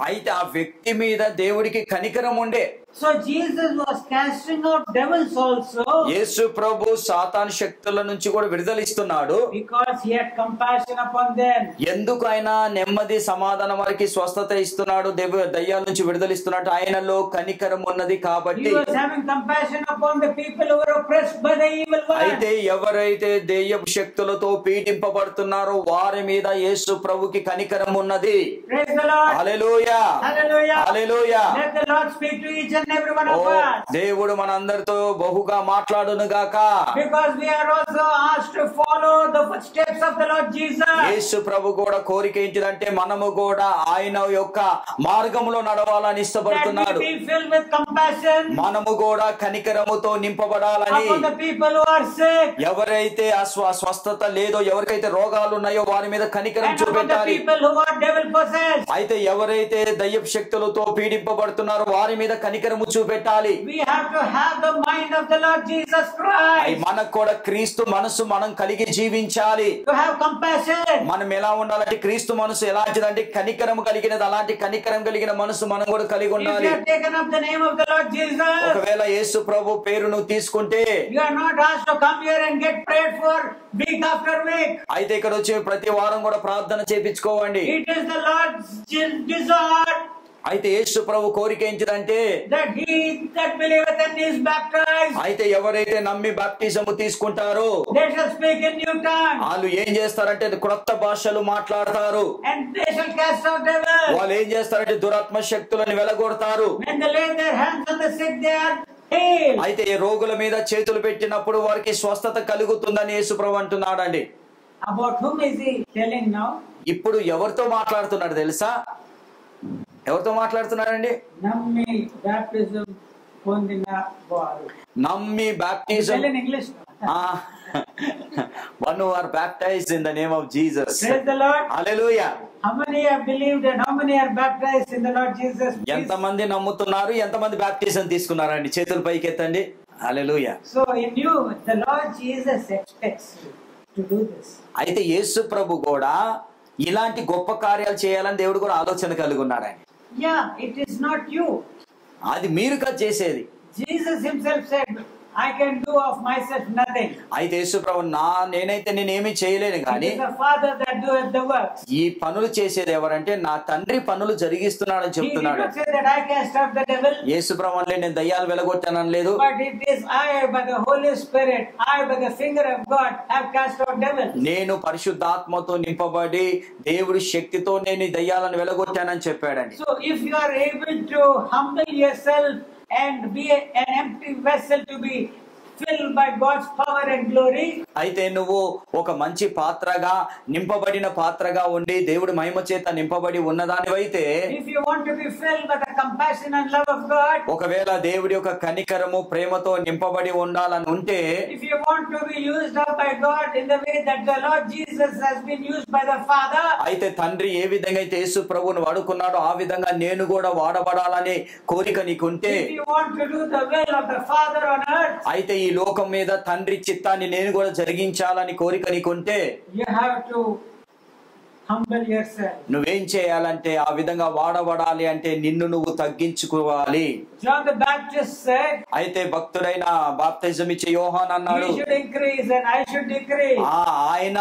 S4: అయితే ఆ వ్యక్తి మీద దేవుడికి కనికరం ఉండే
S2: So Jesus was casting out devils also
S4: యేసు ప్రభు సాతాన్ శక్తుల నుంచి కూడా విడుదలిస్తున్నాడు
S2: because he had compassion upon them.
S4: ఎందుకు ఆయన నెమ్మది సమాధానం వారికి స్వస్థత ఇస్తున్నాడు దయ్యాల నుంచి విడుదలిస్తున్నాడు ఆయనలో కనికరం ఉన్నది
S2: He
S4: కాబట్టి
S2: was having compassion upon the people who were oppressed by the evil
S4: అయితే
S2: one.
S4: ఎవరైతే దెయ్యపు శక్తులతో పీడింపబడుతున్నారో వారి మీద యేసు ప్రభుకి కనికరం ఉన్నది
S2: Praise the Lord.
S4: Hallelujah
S2: Hallelujah.
S4: Hallelujah
S2: Let the Lord speak to each
S4: దేవుడు మనందరితో బహుగా మాట్లాడును గాక. యేసు ప్రభు కూడా కోరిక ఏంటిదంటే మనము కూడా ఆయన యొక్క మార్గంలో నడవాలని ఇష్టపడుతున్నాడు. మనము కూడా కనికరముతో నింపబడాలని. ఎవరైతే అస్వస్థత లేదో ఎవరికైతే రోగాలు ఉన్నాయో వారి మీద కనికరం చూపెట్టాలి. అయితే ఎవరైతే దయ్య శక్తులతో పీడింపబడుతున్నారో వారి మీద
S2: కనికరం
S4: నేరము
S2: చూపెట్టాలి.
S4: మనకు కూడా క్రీస్తు మనసు మనం కలిగి జీవించాలి. మనం ఎలా ఉండాలంటే క్రీస్తు మనసు ఎలాంటిది అంటే కనికరం కలిగినది అలాంటి కనికరం కలిగిన మనసు మనం కూడా కలిగి ఉండాలి. ఒకవేళ యేసు ప్రభు పేరును తీసుకుంటే అయితే ఇక్కడ వచ్చి ప్రతి వారం కూడా ప్రార్థన చేపించుకోవండి. అయితే యేసు ప్రభు కోరిక ఏంటిదంటే అయితే ఎవరైతే నమ్మి బాప్టిజము తీసుకుంటారో వాళ్ళు ఏం చేస్తారంటే క్రొత్త భాషలు మాట్లాడతారు. వాళ్ళు ఏం చేస్తారంటే దురాత్మ శక్తులను వెలగొడతారు. అయితే ఈ రోగుల మీద చేతులు పెట్టినప్పుడు వారికి స్వస్థత కలుగుతుందని
S2: యేసు ప్రభు అంటున్నాడు అండి
S4: ఇప్పుడు ఎవరితో మాట్లాడుతున్నాడు తెలుసా? ఎవరితో
S2: మాట్లాడుతున్నారండి?
S4: నమ్మి baptism one or baptize in the name of Jesus hallelujah ఎంతమంది నమ్ముతున్నారు ఎంతమంది బాప్టిజం తీసుకున్నారండి? చేతుల పైకి ఎత్తండి hallelujah
S2: so in you the Lord Jesus expects to do this
S4: అయితే యేసు ప్రభు కూడా ఇలాంటి గొప్ప కార్యాలు చేయాలని దేవుడు కూడా ఆలోచన కలిగి ఉన్నారని
S2: Yeah, it is not you.
S4: అది మీరు కదా చేసేది
S2: Jesus himself I can do of myself nothing
S4: అయితే యేసు ప్రభు నా నేనైతే నేను ఏమీ
S2: చేయలేను
S4: కానీ ఈ పనులు చేసేది ఎవరంటే నా తండ్రి పనులు జరిగిస్తున్నాడని చెప్తున్నాడు. యేసు ప్రభు అంటే నేను దయ్యాలు వెలగొట్టానని లేదు.
S2: But it is I by the Holy Spirit I by the finger of God have cast of devil
S4: నేను పరిశుద్ధాత్మతో నింపబడి దేవుడి శక్తితో నేను దయ్యాలను వెలగొట్టానని చెప్పాడని
S2: so if you are able to humble yourself and be an empty vessel to be
S4: అయితే నువ్వు ఒక మంచి పాత్రగా నింపబడిన పాత్రగా ఉండి దేవుడు మహిమ చేత నింపబడి ఉన్నదానివైతే ఒకవేళ దేవుడి యొక్క కనికరము ప్రేమతో నింపబడి ఉండాలని ఉంటే అయితే తండ్రి ఏ విధంగా అయితే యేసు ప్రభుని వాడుకున్నాడో ఆ విధంగా నేను కూడా వాడబడాలనే కోరిక నీకుంటే అయితే ఈ లోకం మీద తండ్రి చిత్తాన్ని నేను కూడా జరిగించాలని కోరిక నీకుంటే
S2: you have టు.
S4: నువ్వేం చేయాలంటే ఆ విధంగా వాడబడాలి అంటే నిన్ను నువ్వు తగ్గించుకోవాలి. అయితే భక్తుడైన బాప్తిజం ఇచ్చే యోహాన్ అన్నాడు ఆయన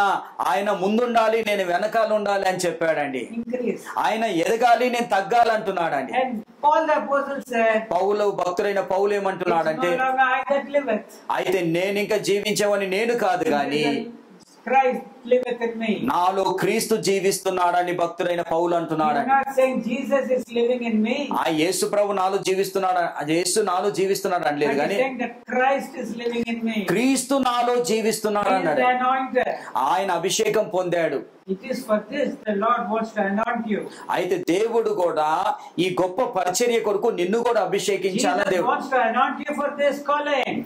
S4: ఆయన ముందుండాలి నేను వెనకాల ఉండాలి అని చెప్పాడండి. ఆయన ఎదగాలి నేను తగ్గాలంటున్నాడండి. పౌలు భక్తుడైన పౌలు ఏమంటున్నాడంటే. అయితే నేను ఇంకా జీవించవని నేను కాదు గాని నాలో క్రీస్తు జీవిస్తున్నాడని భక్తుడైన పౌలు
S2: అంటున్నాడు.
S4: ఆ యేసు ప్రభు నాలో జీవిస్తున్నాడు? నాలో జీవిస్తున్నాడు అనలేదు కానీ క్రీస్తు నాలో జీవిస్తున్నాడు అన్నాడు. ఆయన అభిషేకం పొందాడు. అయితే దేవుడు కూడా ఈ గొప్ప పరిచర్య కొరకు నిన్ను కూడా
S2: అభిషేకించాల
S4: దేవుడు?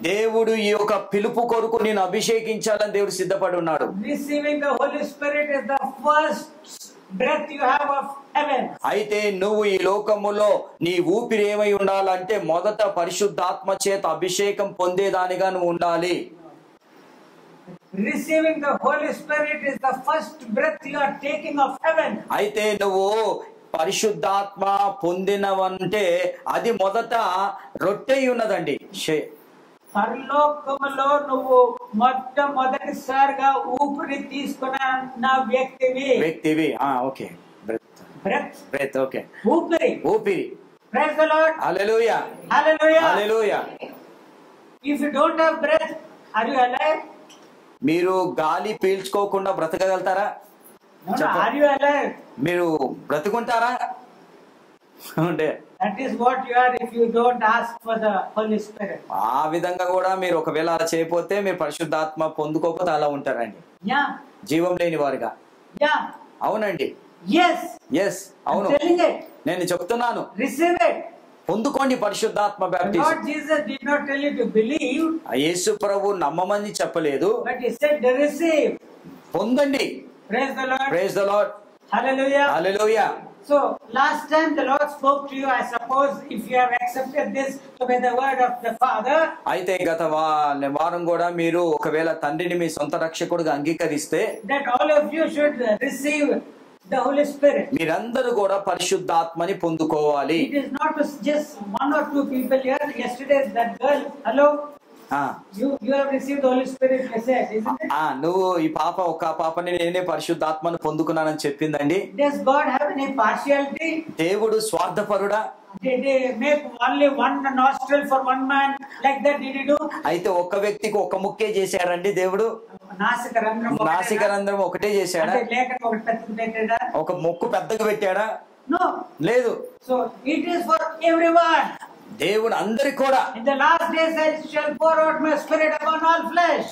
S4: దేవుడు ఈ యొక్క పిలుపు కొరకు నేను అభిషేకించాలని దేవుడు సిద్ధపడి ఉన్నాడు.
S2: Receive Receiving the Holy Spirit is the first breath you have of heaven.
S4: అయితే నువ్వు ఈ లోకములో నీ ఊపిరి ఏమై ఉండాలంటే మొదట పరిశుద్ధాత్మ చేత అభిషేకం పొందేదానిగా నువ్వు ఉండాలి
S2: Receiving the Holy Spirit is the first breath you are taking of heaven.
S4: అయితే నువ్వు పరిశుద్ధాత్మ పొందినవంటే అది మొదట రొట్టె ఉన్నదండి
S2: పరలోకములో నువ్వు మొట్టమొదటిసారిగా ఊపిరి తీసుకున్న నా వ్యక్తివి
S4: వ్యక్తివి ఆ okay. Breath.
S2: Breath.
S4: Breath okay.
S2: ఊపిరి.
S4: ఊపిరి.
S2: Praise the Lord
S4: hallelujah
S2: hallelujah
S4: hallelujah
S2: if you don't have breath are you alive
S4: మీరు గాలి పీల్చుకోకుండా బ్రతకగలుగుతారా? చెప్పండి.
S2: ఆర్ యు అలైవ్
S4: మీరు బ్రతుకుంటారా? అంటే
S2: that is what you are if you don't ask for the Holy Spirit
S4: ఆ విధంగా కూడా మీరు ఒకవేళ అలా చేయకపోతే మీరు పరిశుద్ధాత్మ పొందుకోకపోతే అలా ఉంటారండి.
S2: యా
S4: జీవం లేని వారుగా.
S2: యా
S4: అవునండి.
S2: Yes.
S4: ఎస్ అవును. నేను చెప్తున్నాను.
S2: Receive it.
S4: పొందుకోండి పరిశుద్ధాత్మ
S2: the
S4: baptism
S2: lord jesus did not tell you to believe
S4: ఆ యేసు ప్రభు నమ్మమని చెప్పలేదు.
S2: but he said to receive.
S4: పొందండి.
S2: Praise the lord.
S4: Praise the lord
S2: hallelujah.
S4: Hallelujah
S2: So last time the Lord spoke to you, I suppose, if you have accepted this to be the word of the Father,
S4: అయితే గత వారం కూడా మీరు ఒకవేళ తండ్రిని మీ సొంత రక్షకుడిగా అంగీకరిస్తే
S2: that all of you should receive the Holy Spirit.
S4: మీరందరూ కూడా పరిశుద్ధాత్మని పొందుకోవాలి
S2: It is not just one or two people here. Yesterday, that girl, hello,
S4: నువ్వు ఈ పాప ఒక పాపని నేనే పరిశుద్ధాత్మను పొందుకున్నానని చెప్పిందండి. దేవుడు స్వార్థపరుడా. అయితే ఒక వ్యక్తికి ఒక ముక్కే చేశాడండి దేవుడు.
S2: నాసిక రంధ్రం
S4: ఒకటే చేశాడు? ఒక ముక్కు పెద్దగా పెట్టాడా? లేదు.
S2: So it is for every
S4: దేవుడు అందరి కూడా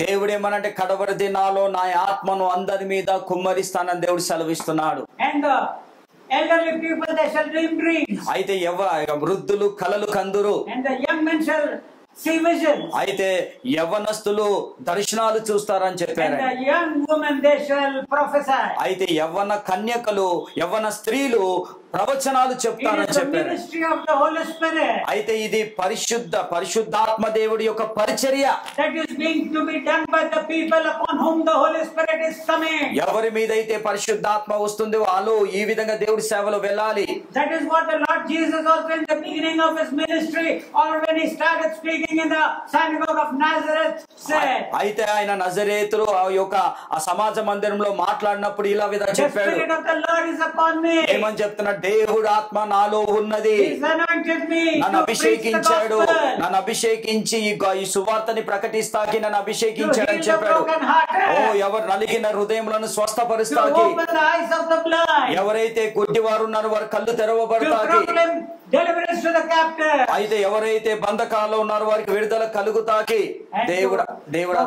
S4: దేవుడు ఏమనంటే కడవరి దినాలో నా ఆత్మను అందరి మీద కుమ్మరిస్తానని దేవుడు సెలవిస్తున్నాడు. అయితే ఎవరు వృద్ధులు కలలు కందురు. అయితే యవ్వనస్తులు దర్శనాలు చూస్తారని చెప్పారు అయితే యవ్వన కన్యకలు యవ్వన స్త్రీలు ప్రవచనాలు
S2: చెప్తానని
S4: చెప్పారు. అయితే ఇది పరిశుద్ధ పరిశుద్ధాత్మ దేవుడి యొక్క పరిచర్య. ఎవరి మీద అయితే పరిశుద్ధాత్మ వస్తుంది వాళ్ళు ఈ విధంగా దేవుడి సేవలో వెళ్ళాలి. అయితే ఆయన నజరేతులు ఆ యొక్క ఆ సమాజ మందిరంలో మాట్లాడినప్పుడు ఇలా విధంగా
S2: చెప్పారు
S4: ఏమని చెప్తున్నాడు? దేవుడు ఆత్మ నాలో ఉన్నది. నన్ను అభిషేకించాడు. నన్ను అభిషేకించి ఈ సువార్తని ప్రకటిస్తాకి నన్ను
S2: heal the
S4: చెప్పాడు. ఓ ఎవరు నలిగిన హృదయములను స్వస్థపరుస్తాకి. ఎవరైతే గుడ్డివారు ఉన్నారో వారి కళ్ళు తెరవబడతాకి. అయితే ఎవరైతే బంధకాల్లో ఉన్నారో వారికి విడుదల కలుగుతాకి. దేవుడు దేవుడు.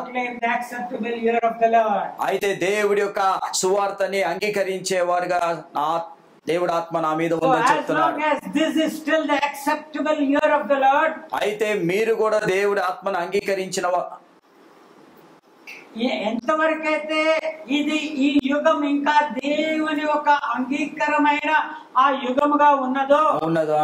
S4: అయితే దేవుడి యొక్క సువార్తని అంగీకరించే వారుగా నా దేవుడు ఆత్మ నా మీద ఉందని చెప్తున్నాడు. అయితే మీరు కూడా దేవుడి ఆత్మను అంగీకరించిన
S2: ఎంతవరకైతే ఇది ఈ యుగం ఇంకా దేవుని ఒక అంగీకారమైన ఆ యుగముగా ఉన్నదో
S4: ఉన్నదా?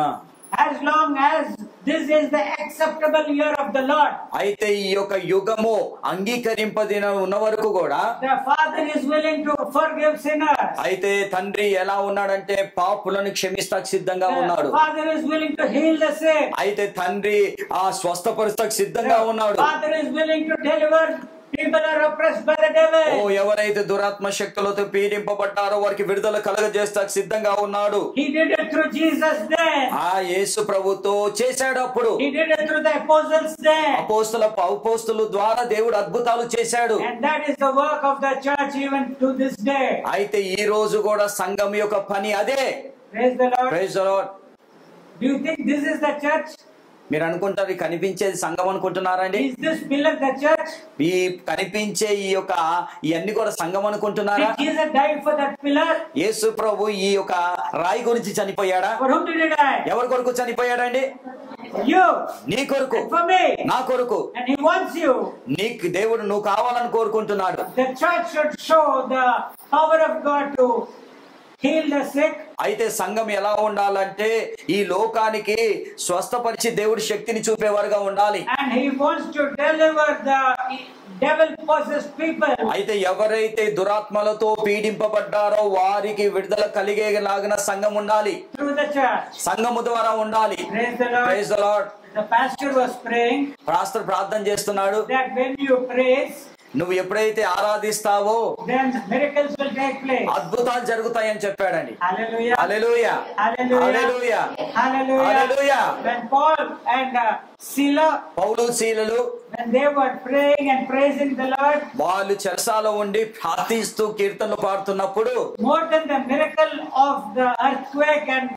S2: as long as this is the acceptable year of the Lord,
S4: అయితే ఈ యొక్క యుగము అంగీకరింపదిన ఉన్న వరకు కూడా
S2: the Father is willing to forgive sinners.
S4: అయితే తండ్రి ఎలా ఉన్నాడంటే పాపులను క్షమిస్తాకు సిద్ధంగా
S2: The
S4: ఉన్నాడు
S2: Father is willing to heal the sick.
S4: అయితే తండ్రి ఆ స్వస్థపరుస్తాకు సిద్ధంగా ఉన్నాడు
S2: Father is willing to deliver
S4: ఎవరైతే దురాత్మ శక్తులతో పీడింపబడ్డారో వారికి విడుదల కలగజేస్తా సిద్ధంగా ఉన్నాడు. ఆ యేసు ప్రభుతో చేశాడు అప్పుడు అపోస్తుల ఉపోస్తుల ద్వారా దేవుడు అద్భుతాలు చేశాడు. అయితే ఈ రోజు కూడా సంఘం యొక్క పని అదే.
S2: Praise the Lord.
S4: Praise the Lord.
S2: Do you think this is the church?
S4: మీరు అనుకుంటారు కనిపించేది సంఘం అనుకుంటున్నారండి? ఈ కనిపించే ఈ యొక్క ఇవన్నీ కూడా సంఘం అనుకుంటున్నారా? యేసు ప్రభు ఈ యొక్క రాయి గురించి చనిపోయాడా? ఎవరి కొరకు చనిపోయాడండి. నీ కొరకు. నా కొరకు. నీకు దేవుడు నువ్వు కావాలని కోరుకుంటున్నాడు అయితే సంఘం ఎలా ఉండాలంటే ఈ లోకానికి స్వస్థపరిచి దేవుడి శక్తిని చూపేవారుగా ఉండాలి. అయితే ఎవరైతే దురాత్మలతో పీడింపబడ్డారో వారికి విడుదల కలిగేలాగిన సంఘం ఉండాలి. సంఘము ద్వారా ఉండాలి. పాస్టర్ ప్రార్థన చేస్తున్నాడు. నువ్వు ఎప్పుడైతే ఆరాధిస్తావో అద్భుతాలు జరుగుతాయని
S2: అని చెప్పాడండి
S4: వాళ్ళు చర్చాలో ఉండి ప్రార్థిస్తూ కీర్తనలు పాడుతున్నప్పుడు
S2: మోర్ దెన్ దిరకల్ ఆఫ్ దర్త్ అండ్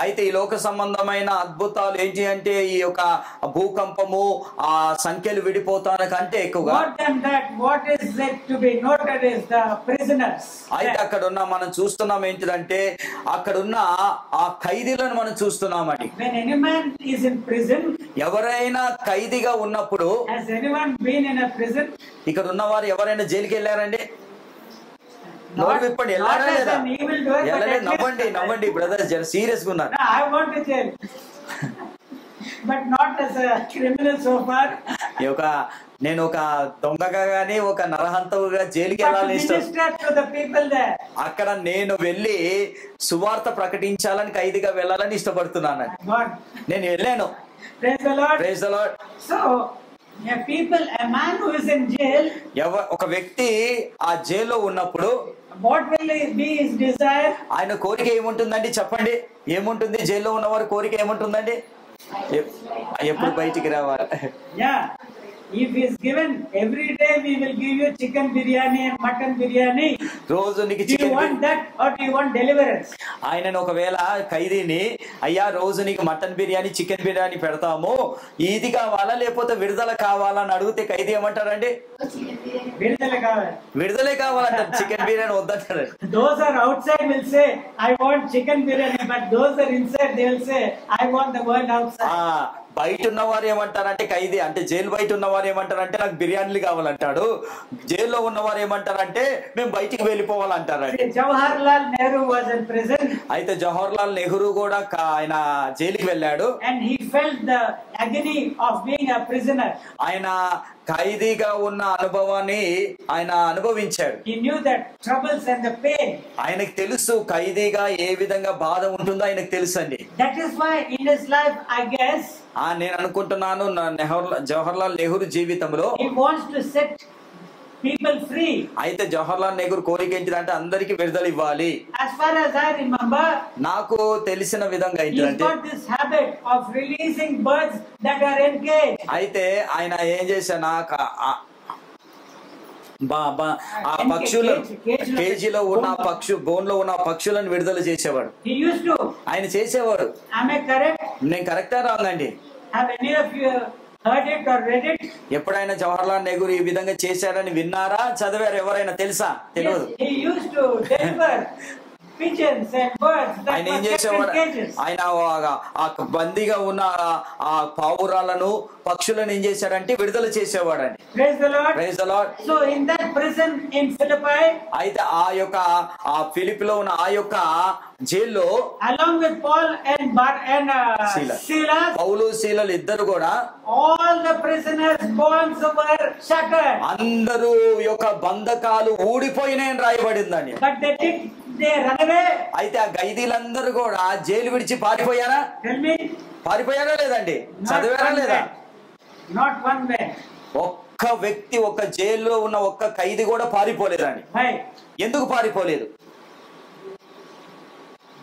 S4: అయితే ఈ లోక సంబంధమైన అద్భుతాలు ఏంటి అంటే ఈ యొక్క భూకంపము ఆ సంఖ్యలు ఎక్కువగా
S2: is the prisoners.
S4: అయితే అక్కడ ఉన్న మనం చూస్తున్నాం ఏంటిదంటే అక్కడ ఉన్న ఆ ఖైదీలను మనం చూస్తున్నామండి ఎవరైనా ఖైదీగా ఉన్నప్పుడు? ఇక్కడ ఉన్న వారు ఎవరైనా జైలుకి వెళ్ళారండి నోరు విప్పండి వెళ్ళారా నవ్వండి నవ్వండి బ్రదర్స్ జర సీరియస్గా ఉన్నారు.
S2: A criminal so far.
S4: ఈ యొక్క నేను ఒక దొంగగా గానీ ఒక నరహంతవుగా జైలుకి వెళ్ళాలని ఇష్టం. అక్కడ నేను వెళ్ళి సువార్త ప్రకటించాలని ఖైదీగా వెళ్ళాలని ఇష్టపడుతున్నాను. నేను వెళ్ళాను.
S2: Jail,
S4: ఎవ ఒక వ్యక్తి ఆ జైల్లో ఉన్నప్పుడు
S2: what will be his desire?
S4: ఆయన కోరిక ఏముంటుందండి చెప్పండి ఏముంటుంది జైల్లో ఉన్నవారి కోరిక ఏముంటుందండి ఎప్- ఎప్పుడు బయటికి రావాలి.
S2: If he is given day, we will give you chicken biryani and mutton biryani.
S4: రోజు నీకు chicken
S2: want that or do you want deliverance?
S4: ఆయనను ఒకవేళ ఖైదీని అయ్యా రోజు నీకు మటన్ బిర్యానీ చికెన్ బిర్యానీ పెడతాము ఇది కావాలా లేకపోతే విడుదల కావాలా అని అడిగితే ఖైదీ ఏమంటారండి
S2: విడుదల కావాలి.
S4: విడుదలే కావాలంటారు చికెన్ బిర్యానీ వద్దంటారు
S2: Those are outside will say, I want chicken biryani, but those are inside they will say, I want the world
S4: ఆ
S2: outside.
S4: బయట ఉన్నవారు ఏమంటారంటే ఖైదీ అంటే జైలు బయట ఉన్నవారు ఏమంటారంటే నాకు బిర్యానీలు కావాలంటాడు జైల్లో ఉన్నవారు ఏమంటారంటే మేము బయటికి వెళ్ళిపోవాలంటారండి.
S2: was in prison.
S4: అయితే జవహర్లాల్ నెహ్రూ కూడా ఆయన జైలుకి వెళ్ళాడు.
S2: Felt the
S4: ఆయన ఖైదీగా ఉన్న అనుభవాన్ని ఆయన అనుభవించాడు.
S2: హి న్యూ
S4: దట్ తెలుసు ఖైదీగా ఏ విధంగా బాధ ఉంటుందో ఆయనకి తెలుసు అండి.
S2: Is why in his life I guess
S4: ఆ నేను అనుకుంటున్నాను జవహర్లాల్ నెహ్రూ జీవితంలో
S2: he wants set people free.
S4: అయితే జవహర్లాల్ నెహ్రూ కోరిక ఏంటిదంటే అందరికి విడుదల ఇవ్వాలి
S2: As far as I remember,
S4: నాకు తెలిసిన విధంగా ఏంటంటే
S2: got this habit of releasing birds that are in cage.
S4: అయితే ఆయన ఏం చేశానా ఆ- పక్షులు
S2: కేజీ- కేజీలో-
S4: ఉన్న పక్షు బోన్లో ఉన్న పక్షులను విడుదల చేసేవాడు
S2: He used to.
S4: ఆయన చేసేవాడు
S2: Am I correct?
S4: నేను కరెక్టా రాంగండి ఎప్పుడైనా జవహర్లాల్ నెహ్రూ ఈ విధంగా చేశాడని విన్నారా? చదివారు ఎవరైనా తెలుసా? తెలియదు. ఆయన ఏం చేసేవాడు? ఆయన ఆ బందీగా ఉన్న ఆ పావురాలను పక్షులను ఏం చేశాడంటే విడుదల
S2: చేసేవాడని
S4: అయితే ఆ యొక్క ఆ ఫిలిప్లో ఉన్న ఆ యొక్క జైల్లో
S2: అలాంగ్ విత్ పాల్ అండ్
S4: బార్
S2: అండ్
S4: పౌలు శీలలు ఇద్దరు కూడా
S2: ఆల్ ద ప్రిజనర్స్
S4: అందరూ యొక్క బంధకాలు ఊడిపోయినాయని రాయబడిందండి.
S2: బట్
S4: అయితే ఆ ఖైదీలందరూ కూడా జైలు విడిచి పారిపోయారా. పారిపోయారా లేదండి? చదివారా లేదా. ఒక్క వ్యక్తి ఒక్క జైల్లో ఉన్న ఒక్క ఖైదీ కూడా పారిపోలేదండి? ఎందుకు పారిపోలేదు?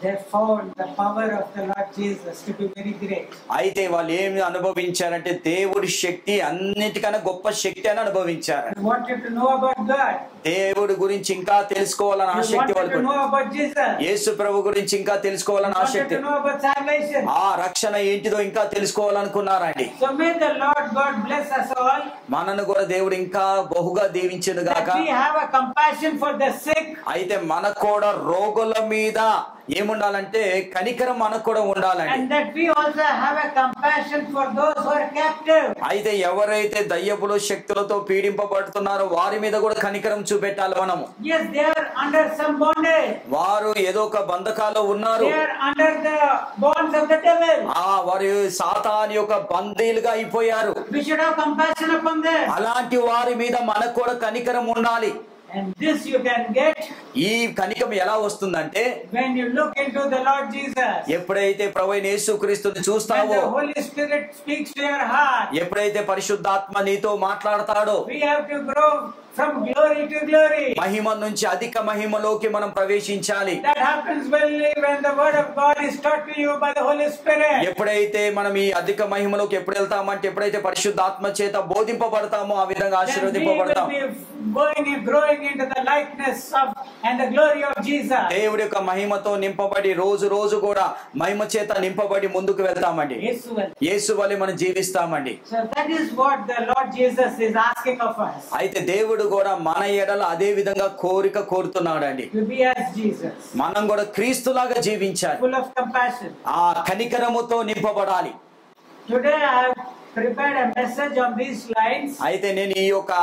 S2: They found the power of the Lord Jesus to be very great.
S4: అయితే వాళ్ళు ఏమి అనుభవించారంటే దేవుడి శక్తి అన్నిటికన్నా గొప్ప శక్తి అని అనుభవించారు
S2: You wanted to know about God.
S4: దేవుడి గురించి ఇంకా తెలుసుకోవాలని
S2: You
S4: ఆసక్తి
S2: wanted to
S4: వాళ్ళకు
S2: know about Jesus.
S4: యేసు ప్రభు గురించి ఇంకా తెలుసుకోవాలని
S2: wanted
S4: ఆసక్తి
S2: to know about salvation.
S4: ఆ రక్షణ ఏంటిదో ఇంకా తెలుసుకోవాలనుకున్నారండి
S2: So may the Lord God bless us all.
S4: మనను కూడా దేవుడు ఇంకా బహుగా దీవించను గాక
S2: we have a compassion for the sick.
S4: అయితే మనకు కూడా రోగుల మీద ఉండాలంటే కనికరం అనుకోవడం ఉండాలండి. అయితే ఎవరైతే దయ్యపులు శక్తులతో పీడింపబడుతున్నారో వారి మీద కూడా కనికరం చూపెట్టాలి మనము. వారు ఏదో ఒక బంధకాలు ఉన్నారు. వారు సాతాని యొక్క బందీలుగా అయిపోయారు. అలాంటి వారి మీద మనకు కూడా కనికరం ఉండాలి.
S2: And this you can get
S4: ఈ కనికం ఎలా వస్తుందంటే
S2: when you look into the Lord Jesus.
S4: ఎప్పుడైతే ప్రభు యేసుక్రీస్తుని చూస్తావో
S2: the Holy Spirit speaks to your heart.
S4: ఎప్పుడైతే పరిశుద్ధాత్మ నీతో మాట్లాడతాడో
S2: We have to grow
S4: మహిమ నుంచి అధిక మహిమలోకి మనం ప్రవేశించాలి. ఎప్పుడైతే మనం ఈ అధిక మహిమలోకి ఎప్పుడు వెళ్తామంటే ఎప్పుడైతే పరిశుద్ధాత్మ చేత బోధింపబడతామో ఆ విధంగా ఆశీర్వదింపబడతాం.
S2: గోయింగ్ ద లైక్నెస్
S4: దేవుడి యొక్క మహిమతో నింపబడి రోజు రోజు కూడా మహిమ చేత నింపబడి ముందుకు వెళ్తామండి. యేసు వలె. మనం జీవిస్తామండి. అయితే దేవుడు కూడా మన ఎడల అదే విధంగా కోరిక కోరుతున్నాడండి. మనం కూడా క్రీస్తులాగా జీవించాలి. ఆ కనికరముతో నింపబడాలి అయితే నేను ఈ యొక్క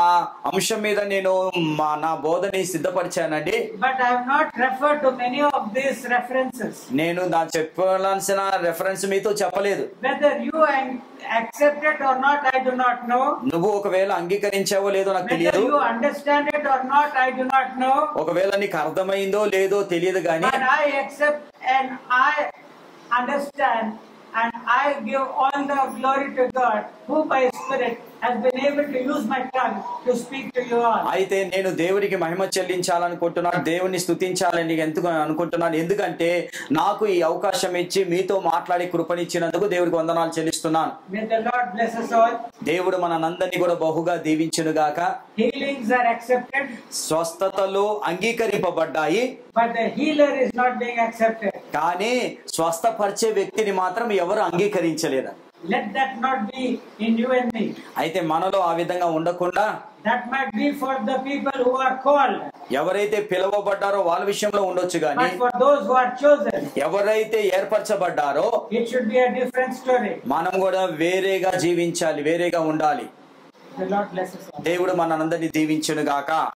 S4: అంశం మీద నేను నా బోధని సిద్ధపరిచానండి.
S2: But not refer to many of these references
S4: నేను నా చెప్పాల్సిన రెఫరెన్స్ మీతో చెప్పలేదు.
S2: Whether you accepted or not I do not know
S4: నువ్వు ఒకవేళ అంగీకరించావో లేదో నాకు తెలియదు.
S2: You understand it or not I do not know
S4: ఒకవేళ నీకు అర్థమైందో లేదో తెలియదు
S2: గానీ I accept and I understand and I give all the glory to God, who by Spirit
S4: అయితే నేను దేవుడికి మహిమ చెల్లించాలనుకుంటున్నాను దేవుని స్తుతించాలని ఎందుకు అనుకుంటున్నాను? ఎందుకంటే నాకు ఈ అవకాశం ఇచ్చి మీతో మాట్లాడి కృపనిచ్చినందుకు దేవుడికి వందనాలు చెల్లిస్తున్నాను. దేవుడు మనందరినీ కూడా బహుగా దీవించును గాక. స్వస్థతలు అంగీకరింపబడ్డాయి. కానీ స్వస్థపరిచే వ్యక్తిని మాత్రం ఎవరు అంగీకరించలేదు
S2: Let that not be in you and me.
S4: అయితే మనలో ఆ విధంగా ఉండకుండా
S2: That might be for the people who are called,
S4: ఎవరైతే పిలువబడ్డారో వాళ్ళ విషయంలో ఉండొచ్చు
S2: but for those who are chosen,
S4: ఎవరైతే ఏర్పరచబడ్డారో
S2: it should be a different story.
S4: మనం కూడా వేరేగా జీవించాలి వేరేగా ఉండాలి. దేవుడు మనందరినీ దీవించును గాక